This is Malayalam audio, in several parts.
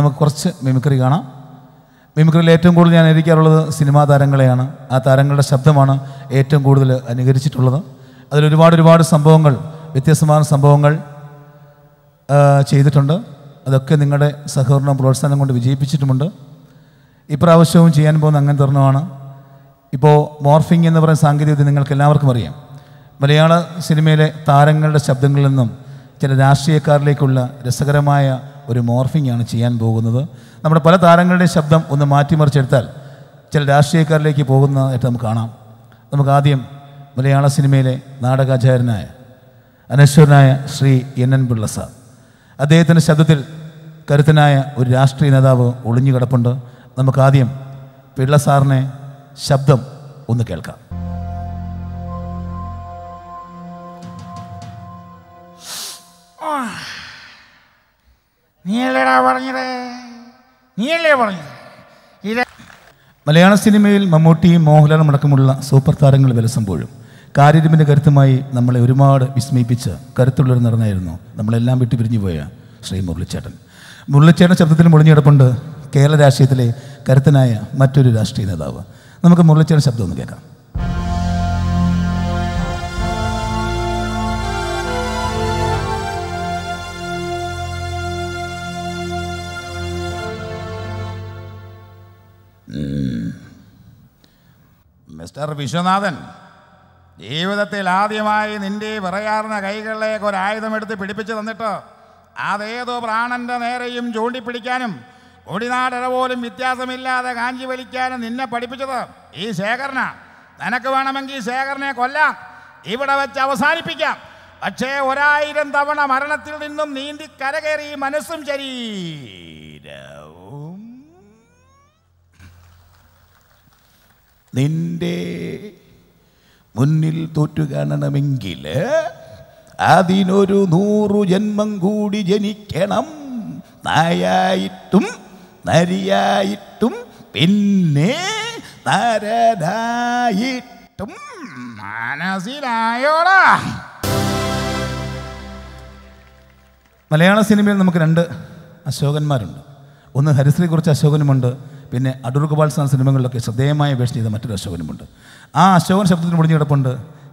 നമുക്ക് കുറച്ച് മിമിക്രി കാണാം. മിമിക്രിയിൽ ഏറ്റവും കൂടുതൽ ഞാൻ അനുകരിക്കാറുള്ളത് സിനിമാ താരങ്ങളെയാണ്. ആ താരങ്ങളുടെ ശബ്ദമാണ് ഏറ്റവും കൂടുതൽ അനുകരിച്ചിട്ടുള്ളത്. അതിൽ ഒരുപാട് ഒരുപാട് സംഭവങ്ങൾ വ്യത്യസ്തമായ സംഭവങ്ങൾ ചെയ്തിട്ടുണ്ട്. അതൊക്കെ നിങ്ങളുടെ സഹകരണം പ്രോത്സാഹനം കൊണ്ട് വിജയിപ്പിച്ചിട്ടുമുണ്ട്. ഇപ്രാവശ്യവും ചെയ്യാൻ പോകുന്ന അങ്ങനെ തരണമാണ് ഇപ്പോൾ മോർഫിംഗ് എന്ന് പറയുന്ന സാങ്കേതികവിദ്യ നിങ്ങൾക്ക് എല്ലാവർക്കും അറിയാം. മലയാള സിനിമയിലെ താരങ്ങളുടെ ശബ്ദങ്ങളിൽ നിന്നും ചില രാഷ്ട്രീയക്കാരിലേക്കുള്ള രസകരമായ ഒരു മോർഫിംഗ് ആണ് ചെയ്യാൻ പോകുന്നത്. നമ്മുടെ പല താരങ്ങളുടെയും ശബ്ദം ഒന്ന് മാറ്റിമറിച്ചെടുത്താൽ ചില രാഷ്ട്രീയക്കാരിലേക്ക് പോകുന്നതായിട്ട് നമുക്ക് കാണാം. നമുക്ക് ആദ്യം മലയാള സിനിമയിലെ നാടകാചാര്യനായ അനശ്വരനായ Shri N N Pillai sir. അദ്ദേഹത്തിന്റെ ശബ്ദത്തിൽ കരുത്തനായ ഒരു രാഷ്ട്രീയ നേതാവ് ഒളിഞ്ഞു കിടപ്പുണ്ട്. നമുക്ക് ആദ്യം പിള്ള സാറിനെ ശബ്ദം ഒന്ന് കേൾക്കാം. നീയല്ലേടാ പറഞ്ഞത്? നീയല്ലേ പറഞ്ഞത്? ഇത് മലയാള സിനിമയിൽ മമ്മൂട്ടിയും മോഹൻലാലും അടക്കമുള്ള സൂപ്പർ താരങ്ങൾ വിലസുമ്പോഴും കാര്യരുമിന്റെ കരുത്തുമായി നമ്മളെ ഒരുപാട് വിസ്മയിപ്പിച്ച കരുത്തുള്ളൊരു നടനായിരുന്നു നമ്മളെല്ലാം വിട്ടു പിരിഞ്ഞു പോയ ശ്രീ മുരളിച്ചേട്ടൻ. മുരളിച്ചേട്ടൻ ശബ്ദത്തിൽ മുളിഞ്ഞു കിടപ്പുണ്ട് കേരള രാഷ്ട്രീയത്തിലെ കരുത്തനായ മറ്റൊരു രാഷ്ട്രീയ നേതാവ്. നമുക്ക് മുരളിച്ചേട്ടൻ ശബ്ദം ഒന്ന് കേൾക്കാം. മിസ്റ്റർ വിശ്വനാഥൻ ജീവിതത്തിൽ ആദ്യമായി നിന്റെ വിറയാർന്ന കൈകളിലേക്ക് ഒരു ആയുധമെടുത്ത് പിടിപ്പിച്ചു തന്നിട്ട് അതേതോ പ്രാണന്റെ നേരെയും ചൂണ്ടിപ്പിടിക്കാനും ഒടിനാടര പോലും വ്യത്യാസമില്ലാതെ കാഞ്ചി വലിക്കാനും നിന്നെ പഠിപ്പിച്ചത് ഈ ശേഖരന. നിനക്ക് വേണമെങ്കിൽ ശേഖരനെ കൊല്ലാം ഇവിടെ വെച്ച് അവസാനിപ്പിക്കാം. പക്ഷേ ഒരായിരം തവണ മരണത്തിൽ നിന്നും നീന്തി കരകയറി മനസ്സും ശരീരവും നിന്റെ മുന്നിൽ തോറ്റു കാണണമെങ്കിൽ അതിനൊരു നൂറു ജന്മം കൂടി ജനിക്കണം. നായായിട്ടും നരിയായിട്ടും പിന്നെ നരനായിട്ടും മനസ്സിലായോടാ മലയാള സിനിമയിൽ നമുക്ക് രണ്ട് അശോകന്മാരുണ്ട്. ഒന്ന് ഹരിശ്രീ കുറിച്ച് അശോകനുമുണ്ട്. പിന്നെ അടൂർ ഗോപാൽ സാർ സിനിമകളിലൊക്കെ ശ്രദ്ധേയമായ വേഷം ചെയ്ത മറ്റൊരു അശോകനുമുണ്ട് ആ അശോകൻ ശബ്ദത്തിന് മുടിഞ്ഞു കിടപ്പുണ്ട്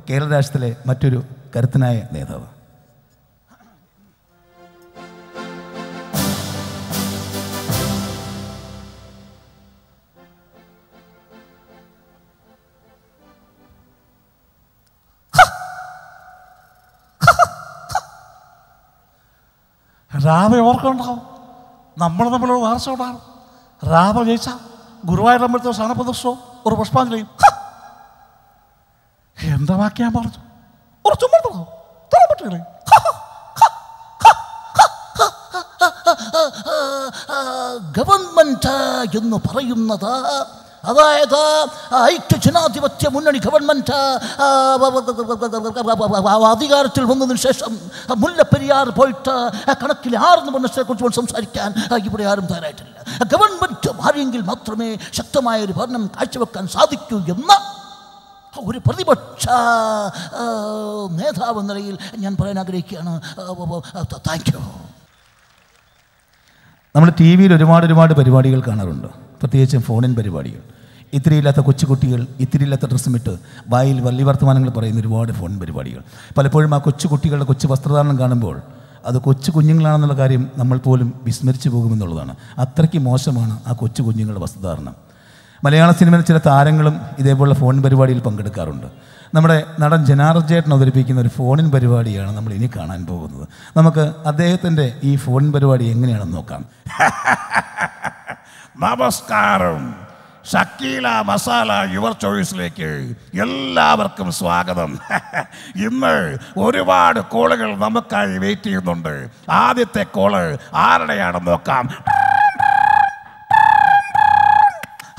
കേരള രാഷ്ട്രത്തിലെ മറ്റൊരു കരുത്തനായ നേതാവ് രാവിലെ ഓർക്കുന്നുണ്ടാവും നമ്മൾ തമ്മിലുള്ള വാർച്ച ഉണ്ടാകും രാധ ജയിച്ച ഗുരുവായൂരമ്പലത്തെ പ്രദർശനവും ഒരു പുഷ്പാഞ്ജലിയും ഹ! എന്താ വാക്ക് ഞാൻ പറഞ്ഞു ഒരു ചുമട്ടുള്ളൂ ഗവൺമെന്റ് എന്ന് പറയുന്നത് അതായത് ഐക്യ ജനാധിപത്യ മുന്നണി ഗവൺമെന്റ് അധികാരത്തിൽ വന്നതിന് ശേഷം മുല്ലപ്പെരിയാർ പോയിട്ട് കണക്കിൽ ആർന്ന് മനുഷ്യരെ കുറിച്ച് സംസാരിക്കാൻ ഇവിടെ ആരും തയ്യാറായിട്ടില്ല ഗവൺമെന്റ് മാറിയെങ്കിൽ മാത്രമേ ശക്തമായ ഒരു ഭരണം കാഴ്ചവെക്കാൻ സാധിക്കൂ എന്ന ഒരു പ്രതിപക്ഷ നേതാവ് എന്ന നിലയിൽ ഞാൻ പറയാൻ ആഗ്രഹിക്കുകയാണ്. Thank you. നമ്മൾ ടി വിയിൽ ഒരുപാട് ഒരുപാട് പരിപാടികൾ കാണാറുണ്ട്. പ്രത്യേകിച്ചും ഫോണിൻ പരിപാടികൾ. ഇത്തിരിയില്ലാത്ത കൊച്ചുകുട്ടികൾ ഇത്തിരിയില്ലാത്ത ഡ്രസ്സും ഇട്ട് വായിൽ വള്ളി വർത്തമാനങ്ങൾ പറയുന്ന ഒരുപാട് ഫോൺ പരിപാടികൾ. പലപ്പോഴും ആ കൊച്ചുകുട്ടികളുടെ കൊച്ചു വസ്ത്രധാരണം കാണുമ്പോൾ അത് കൊച്ചു കുഞ്ഞുങ്ങളാണെന്നുള്ള കാര്യം നമ്മൾ പോലും വിസ്മരിച്ചു പോകുമെന്നുള്ളതാണ്. അത്രയ്ക്ക് മോശമാണ് ആ കൊച്ചു കുഞ്ഞുങ്ങളുടെ വസ്തുധാരണം മലയാള സിനിമയിൽ ചില താരങ്ങളും ഇതേപോലുള്ള ഫോൺ പരിപാടിയിൽ പങ്കെടുക്കാറുണ്ട്. നമ്മുടെ നടൻ ജനാർജേട്ടൻ അവതരിപ്പിക്കുന്ന ഒരു ഫോണിൻ പരിപാടിയാണ് നമ്മൾ ഇനി കാണാൻ പോകുന്നത്. നമുക്ക് അദ്ദേഹത്തിന്റെ ഈ ഫോൺ പരിപാടി എങ്ങനെയാണെന്ന് നോക്കാം. നമസ്കാരം. ഷക്കീല മസാല യുവർ ചോയ്സിലേക്ക് എല്ലാവർക്കും സ്വാഗതം. ഇന്ന് ഒരുപാട് കോളുകൾ നമുക്കായി വെയിറ്റ് ചെയ്യുന്നുണ്ട്. ആദ്യത്തെ കോൾ ആരുടെയാണെന്ന് നോക്കാം.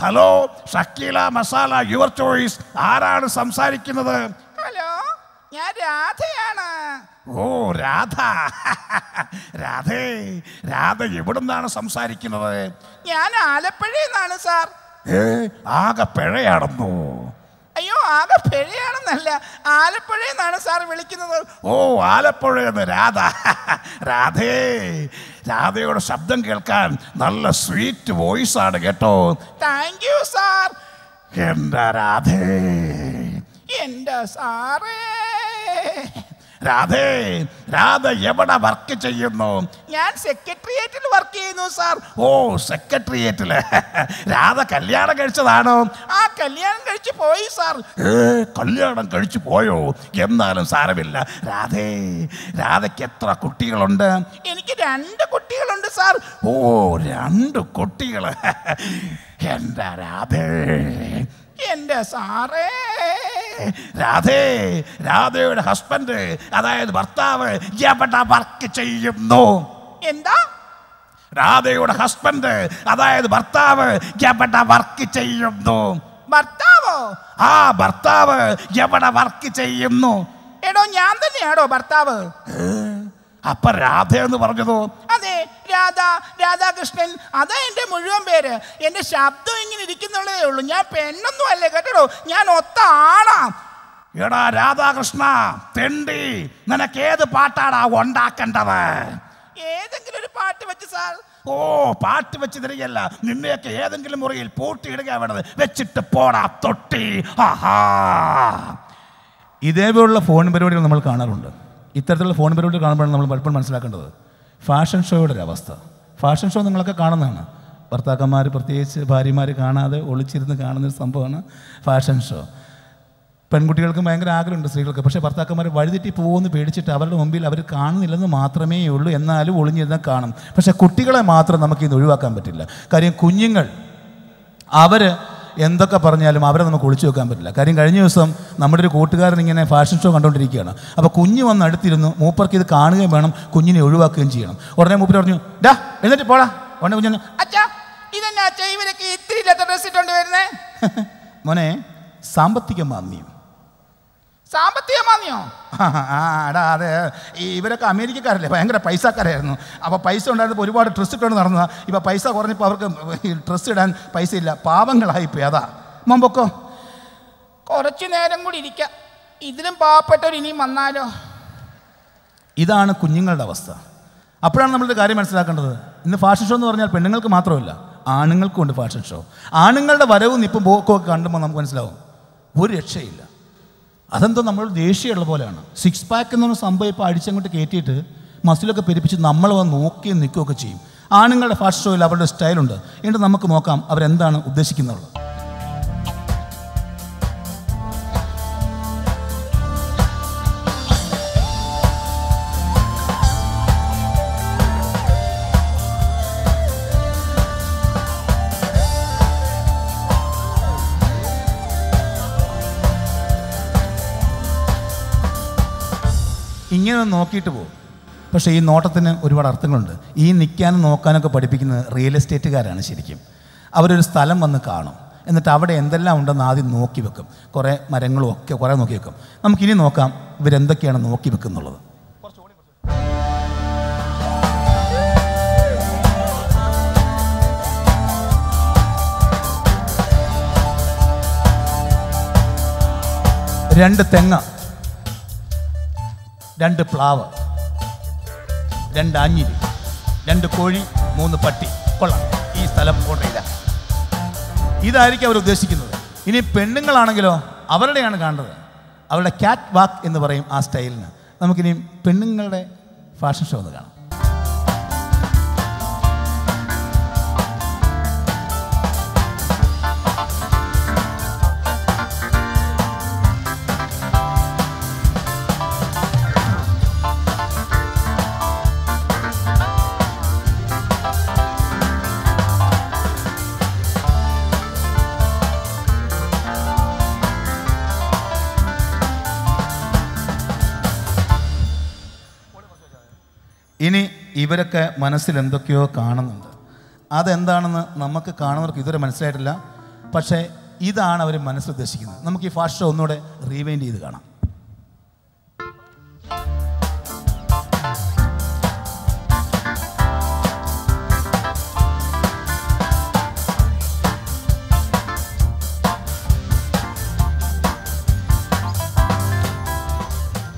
Hello Shakeela masala your choice ആരാണ് സംസാരിക്കുന്നത്? ഹലോ ഞാൻ രാധയാണ്. ഓ രാധ. രാധേ രാധ എവിടുന്നാണ് സംസാരിക്കുന്നത്? ഞാൻ ആലപ്പുഴയിൽ നിന്നാണ് സാർ. ഏ? ആകെ പിഴയാണെന്നോ? അയ്യോ ആകെ പിഴയാണെന്നല്ല. ആലപ്പുഴ എന്നാണ് സാർ വിളിക്കുന്നത്. ഓ ആലപ്പുഴയെന്ന് രാധ. രാധേ രാധയുടെ ശബ്ദം കേൾക്കാൻ നല്ല സ്വീറ്റ് വോയിസ് ആണ് കേട്ടോ. താങ്ക് യു സാർ എന്താ രാധേ? എന്റെ സാറേ? രാധേ രാധ എവിടെ വർക്ക് ചെയ്യുന്നു? ഞാൻ സെക്രട്ടേറിയറ്റിൽ വർക്ക് ചെയ്യുന്നു സാർ ഓ സെക്രട്ടേറിയറ്റിൽ രാധ കല്യാണം കഴിച്ചതാണോ? ആ കല്യാണം കഴിച്ചു പോയി സാർ ഏ കല്യാണം കഴിച്ചു പോയോ? എന്നാലും സാരമില്ല. രാധേ രാധയ്ക്ക് എത്ര കുട്ടികളുണ്ട്? എനിക്ക് രണ്ട് കുട്ടികളുണ്ട് സാർ ഓ രണ്ട് കുട്ടികൾ എന്താ രാധേ? എന്റെ സാറേ രാധേ രാധയുടെ ഹസ്ബൻഡ് അതായത് ഭർത്താവ് എവിടെ വർക്ക് ചെയ്യുന്നു. എന്താ? രാധയുടെ ഹസ്ബൻഡ് അതായത് ഭർത്താവ് എവിടെ വർക്ക് ചെയ്യുന്നു. ഭർത്താവോ? ആ ഭർത്താവ് എവിടെ വർക്ക് ചെയ്യുന്നു. എടോ ഞാൻ തന്നെയാണോ ഭർത്താവ്? അപ്പൊ രാധ എന്ന് പറഞ്ഞതോ? രാധ രാധാകൃഷ്ണൻ അതാ എന്റെ മുഴുവൻ പേര്. എന്റെ ശബ്ദം ഇങ്ങനെ ഇരിക്കുന്നുള്ളതേ ഉള്ളൂ. ഞാൻ പെണ്ണൊന്നും അല്ലേ കേട്ടോ ഞാൻ ഒത്ത ആണാ എടാ രാധാകൃഷ്ണ തെണ്ടി. നിനക്ക് ഏത് പാട്ടാടാ ഉണ്ടാക്കേണ്ടത്? ഏതെങ്കിലും ഒരു പാട്ട് വെച്ച് സാർ. ഓ പാട്ട് വെച്ച് തിരികല്ല നിന്നെയൊക്കെ ഏതെങ്കിലും മുറിയിൽ പൂട്ടിയിടുക വേണത് വെച്ചിട്ട് പോടാ തൊട്ടി. ആഹാ. ഇതേപോലുള്ള ഫോൺ പരിപാടികൾ നമ്മൾ കാണാറുണ്ട്. ഇത്തരത്തിലുള്ള ഫോൺ പരിപാടികൾ കാണുമ്പോഴാണ് നമ്മൾ പലപ്പോഴും മനസ്സിലാക്കേണ്ടത്. ഫാഷൻ ഷോയുടെ ഒരു അവസ്ഥ. ഫാഷൻ ഷോ നിങ്ങളൊക്കെ കാണുന്നതാണ്. ഭർത്താക്കന്മാർ പ്രത്യേകിച്ച് ഭാര്യമാർ കാണാതെ ഒളിച്ചിരുന്ന് കാണുന്നൊരു സംഭവമാണ് ഫാഷൻ ഷോ പെൺകുട്ടികൾക്ക് ഭയങ്കര ആഗ്രഹമുണ്ട് സ്ത്രീകൾക്ക്. പക്ഷേ ഭർത്താക്കന്മാർ വഴിതെറ്റി പോകുമെന്ന് പേടിച്ചിട്ട് അവരുടെ മുമ്പിൽ അവർ കാണുന്നില്ലെന്ന് മാത്രമേ ഉള്ളൂ എന്നാലും ഒളിഞ്ഞിരുന്നാൽ കാണും. പക്ഷേ കുട്ടികളെ മാത്രം നമുക്ക് ഇന്ന് ഒഴിവാക്കാൻ പറ്റില്ല. കാര്യം കുഞ്ഞുങ്ങൾ അവർ എന്തൊക്കെ പറഞ്ഞാലും അവരെ നമുക്ക് ഒളിച്ചു വെക്കാൻ പറ്റില്ല. കാര്യം കഴിഞ്ഞ ദിവസം നമ്മുടെ ഒരു കൂട്ടുകാരൻ ഇങ്ങനെ ഫാഷൻ ഷോ കണ്ടുകൊണ്ടിരിക്കുകയാണ് അപ്പോൾ കുഞ്ഞ് വന്ന് അടുത്തിരുന്നു മൂപ്പർക്ക് ഇത് കാണുകയും വേണം കുഞ്ഞിനെ ഒഴിവാക്കുകയും ചെയ്യണം. ഉടനെ മൂപ്പർ പറഞ്ഞു ഡാ എന്നിട്ട് പോടാ. ഉടനെ കുഞ്ഞു അച്ഛാ ഇതെന്നാ ഇവരൊക്കെ ഇത്തിരി ഡ്രസ് ഇട്ടുകൊണ്ട് വരുന്നേ? മോനെ സാമ്പത്തിക മാന്യം സാമ്പത്തിക മാന്യോ ആ ആ, അതെ ഇവരൊക്കെ അമേരിക്കക്കാരല്ലേ? ഭയങ്കര പൈസക്കാരായിരുന്നു. അപ്പോൾ പൈസ ഉണ്ടായിരുന്നപ്പോൾ ഒരുപാട് ഡ്രസ്സ് ഇട്ടുകൊണ്ട് നടന്നു ഇപ്പോൾ പൈസ കുറഞ്ഞപ്പോൾ അവർക്ക് ഈ ഡ്രസ്സ് ഇടാൻ പൈസ ഇല്ല. പാവങ്ങളായിപ്പോയി. അതാ. മുമ്പൊക്കോ കുറച്ച് നേരം കൂടി ഇരിക്കാം. ഇതിലും പാവപ്പെട്ടവർ ഇനിയും വന്നാലോ? ഇതാണ് കുഞ്ഞുങ്ങളുടെ അവസ്ഥ. അപ്പോഴാണ് നമ്മളൊരു കാര്യം മനസ്സിലാക്കേണ്ടത്. ഇന്ന് ഫാഷൻ ഷോ എന്ന് പറഞ്ഞാൽ പെണ്ണുങ്ങൾക്ക് മാത്രമല്ല ആണുങ്ങൾക്കും ഉണ്ട് ഫാഷൻ ഷോ ആണുങ്ങളുടെ വരവും നിപ്പും പോക്കും ഒക്കെ കണ്ടുമ്പോൾ നമുക്ക് മനസ്സിലാവും. ഒരു രക്ഷയില്ല. അതെന്തോ നമ്മൾ ദേഷ്യമുള്ള പോലെയാണ്. സിക്സ് പാക്ക് എന്ന് പറഞ്ഞ സംഭവം ഇപ്പോൾ അടിച്ചങ്ങോട്ട് കയറ്റിയിട്ട് മസിലൊക്കെ പെരുപ്പിച്ച് നമ്മൾ വന്ന് നോക്കി നിൽക്കുകയൊക്കെ ചെയ്യും. ആണുങ്ങളുടെ ഫാഷൻ ഷോയിൽ അവരുടെ സ്റ്റൈലുണ്ട് എന്നിട്ട് നമുക്ക് നോക്കാം അവരെന്താണ് ഉദ്ദേശിക്കുന്നത് ഇങ്ങനെ നോക്കിയിട്ട് പോകും. പക്ഷേ ഈ നോട്ടത്തിന് ഒരുപാട് അർത്ഥങ്ങളുണ്ട്. ഈ നിൽക്കാനും നോക്കാനൊക്കെ പഠിപ്പിക്കുന്നത് റിയൽ എസ്റ്റേറ്റുകാരാണ് ശരിക്കും. അവരൊരു സ്ഥലം വന്ന് കാണും. എന്നിട്ട് അവിടെ എന്തെല്ലാം ഉണ്ടെന്ന് ആദ്യം നോക്കി വെക്കും. കുറേ മരങ്ങളും ഒക്കെ കുറേ നോക്കി വെക്കും. നമുക്കിനി നോക്കാം ഇവരെന്തൊക്കെയാണ് നോക്കി വെക്കുന്നുള്ളത്. രണ്ട് തെങ്ങ്. രണ്ട് പ്ലാവ് രണ്ട് ആഞ്ഞിരി രണ്ട് കോഴി മൂന്ന് പട്ടി. കൊള്ളാം. ഈ സ്ഥലം കൊണ്ടില്ല ഇതായിരിക്കും അവർ ഉദ്ദേശിക്കുന്നത്. ഇനി പെണ്ണുങ്ങളാണെങ്കിലോ അവരുടെയാണ് കാണുന്നത്. അവരുടെ ക്യാറ്റ് വാക്ക് എന്ന് പറയും ആ സ്റ്റൈലിന് നമുക്കിനി പെണ്ണുങ്ങളുടെ ഫാഷൻ ഷോ ഒന്ന് കാണാം. ഇനി ഇവരൊക്കെ മനസ്സിൽ എന്തൊക്കെയോ കാണുന്നുണ്ട്. അതെന്താണെന്ന് നമുക്ക് കാണുന്നവർക്ക് ഇതുവരെ മനസ്സിലായിട്ടില്ല. പക്ഷേ ഇതാണ് അവർ മനസ്സുദ്ദേശിക്കുന്നത് നമുക്ക് ഈ ഫാസ്റ്റ് ഷോ ഒന്നുകൂടെ റീവൈൻഡ് ചെയ്ത് കാണാം.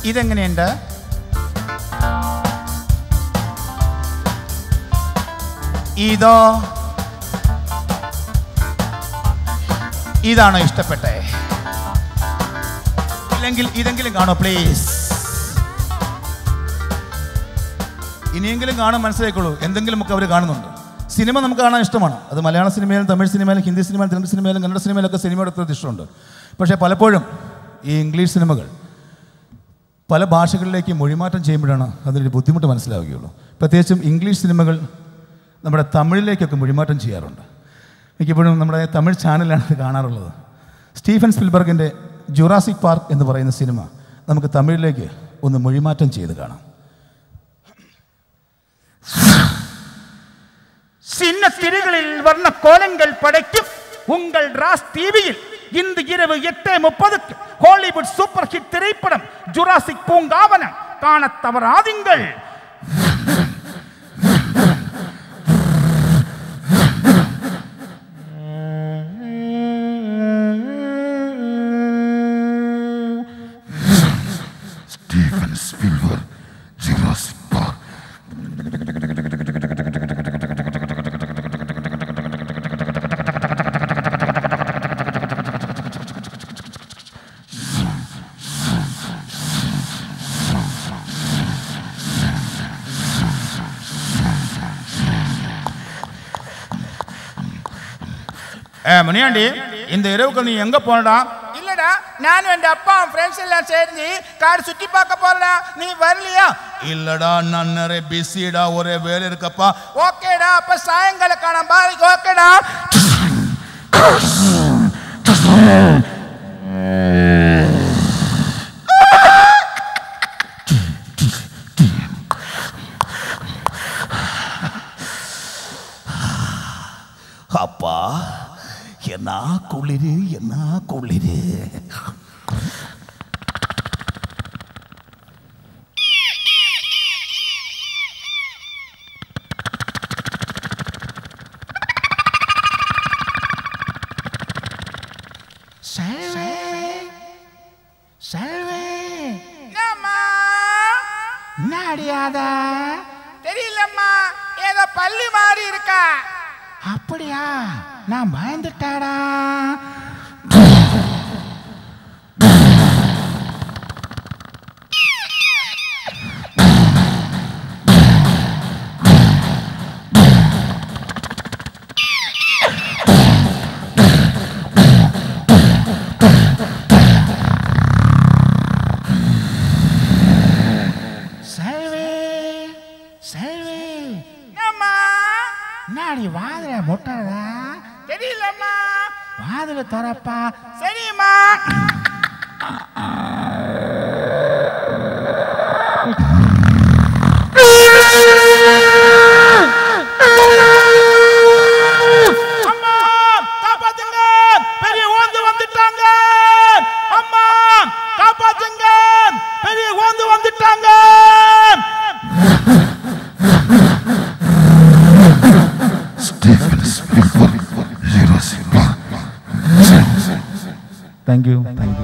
ഇതെങ്ങനെയുണ്ട്? ഇതോ. ഇതാണോ ഇഷ്ടപ്പെട്ടേ? ഇല്ലെങ്കിൽ ഇതെങ്കിലും കാണോ പ്ലീസ് ഇനിയെങ്കിലും കാണാൻ മനസ്സിലാക്കുള്ളൂ എന്തെങ്കിലും ഒക്കെ അവർ കാണുന്നുണ്ട്. സിനിമ നമുക്ക് കാണാൻ ഇഷ്ടമാണ്. അത് മലയാള സിനിമയിലും തമിഴ് സിനിമയിലും ഹിന്ദി സിനിമയിലും തെലുങ്ക് സിനിമയിലും കന്നഡ സിനിമയിലൊക്കെ സിനിമയുടെ ഒത്തിരി ഇഷ്ടമുണ്ട്. പക്ഷേ പലപ്പോഴും ഈ ഇംഗ്ലീഷ് സിനിമകൾ പല ഭാഷകളിലേക്ക് മൊഴിമാറ്റം ചെയ്യുമ്പോഴാണ് അതിനൊരു ബുദ്ധിമുട്ട് മനസ്സിലാവുകയുള്ളൂ. പ്രത്യേകിച്ചും ഇംഗ്ലീഷ് സിനിമകൾ നമ്മുടെ തമിഴിലേക്കൊക്കെ മൊഴിമാറ്റം ചെയ്യാറുണ്ട് മിക്കപ്പോഴും നമ്മുടെ തമിഴ് ചാനലാണ് ഇത് കാണാറുള്ളത് സ്റ്റീഫൻ സ്പിൽബർഗിൻ്റെ ജുറാസിക് പാർക്ക് എന്ന് പറയുന്ന സിനിമ നമുക്ക് തമിഴിലേക്ക് ഒന്ന് മൊഴിമാറ്റം ചെയ്ത് കാണാം சின்ன திரிகளில் வர்ண கோலங்கள் படைக்கும் உங்கள் ராஸ் டிவியில் இந்த இரவு எட்டு முப்பதுக்கு ஹாலிவுட் சூப்பர் ஹிட் திரைப்படம் ஜுராசிக் பூங்காவனம் காணத் தவறாதீங்கள் ஏ முனியாண்டி இந்த இரவுக்கு நீ எங்க போனடா? இல்லடா நானும் என் அப்பாவும் ஃப்ரெண்ட்ஸ் எல்லாம் சேர்ந்து கார் சுத்தி பார்க்க போறடா. நீ வரலையா? இல்லடா நான் நிறைய பிஸிடா ஒரே வேலை இருக்கப்பா. ஓகேடா அப்ப சாயங்காலம் காணாம பாருங்க ஓகேடா എന്നാ കുളിര് എന്നാ കുളിര് தெரியலம்மா ஏதோ பள்ளி மாறி இருக்கா? அப்படியா? நான் பயந்துட்டாடா. pa